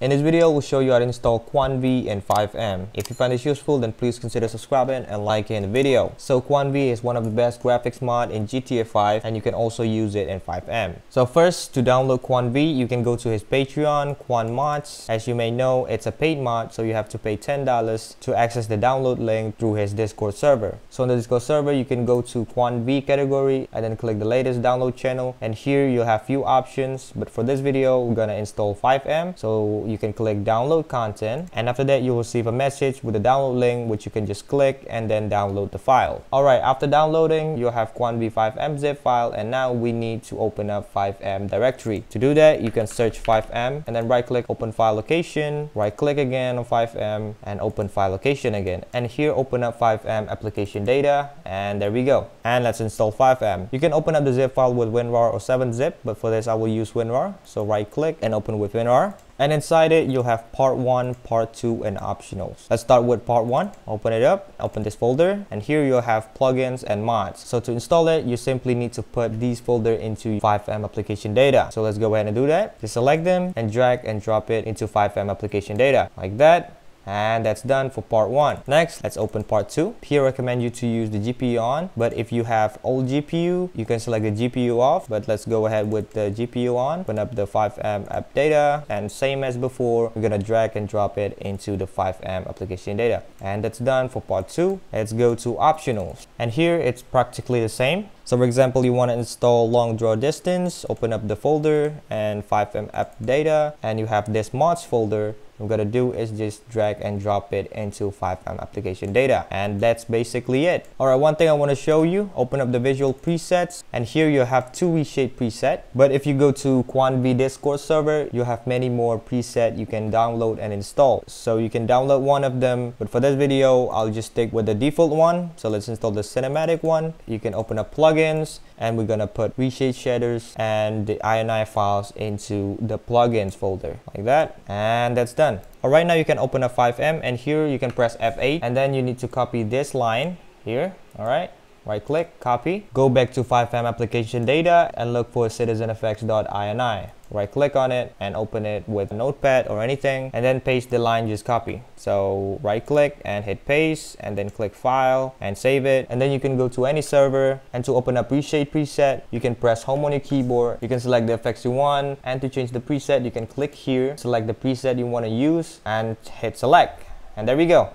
In this video, we'll show you how to install QuantV in FiveM. If you find this useful, then please consider subscribing and liking the video. So QuantV is one of the best graphics mod in GTA 5 and you can also use it in FiveM. So first, to download QuantV, you can go to his Patreon, Quant Mods. As you may know, it's a paid mod, so you have to pay $10 to access the download link through his Discord server. So on the Discord server, you can go to QuantV category and then click the latest download channel. And here you'll have few options, but for this video, we're gonna install FiveM. So you can click download content and after that you'll receive a message with a download link which you can just click and then download the file. Alright, after downloading you'll have QuantV5M zip file and now we need to open up FiveM directory. To do that you can search FiveM and then right click open file location, right click again on FiveM and open file location again. And here open up FiveM application data and there we go. And let's install FiveM You can open up the zip file with WinRAR or 7-zip but for this I will use WinRAR. So right click and open with WinRAR and inside it you'll have part 1 part 2 and optionals. Let's start with part 1 open it up open this folder and here you'll have plugins and mods. So to install it you simply need to put these folder into FiveM application data. So let's go ahead and do that. Just select them and drag and drop it into FiveM application data. Like that and that's done for part one. Next let's open part two. Here I recommend you to use the gpu on but if you have old gpu you can select the gpu off but let's go ahead with the gpu on open up the FiveM app data and same as before we're gonna drag and drop it into the FiveM application data. And that's done for part two. Let's go to optionals and here it's practically the same so for example, you want to install long draw distance, open up the folder and FiveM app data, and you have this mods folder. What I'm gonna do is just drag and drop it into FiveM application data. And that's basically it. Alright, one thing I want to show you, open up the visual presets, and here you have two ReShade preset. But if you go to QuantV Discord server, you have many more preset you can download and install. So you can download one of them, but for this video, I'll just stick with the default one. So let's install the cinematic one. You can open up plugin plugins and we're gonna put reshade shaders and the ini files into the plugins folder like that and that's done. All right now you can open a FiveM and here you can press F8 and then you need to copy this line here all right? Right click copy go back to FiveM application data and look for citizenfx.ini right click on it and open it with notepad or anything and then paste the line just copy. So right click and hit paste and then click file and save it. And then you can go to any server and to open up reshade preset you can press home on your keyboard. You can select the effects you want and to change the preset you can click here select the preset you want to use and hit select. And there we go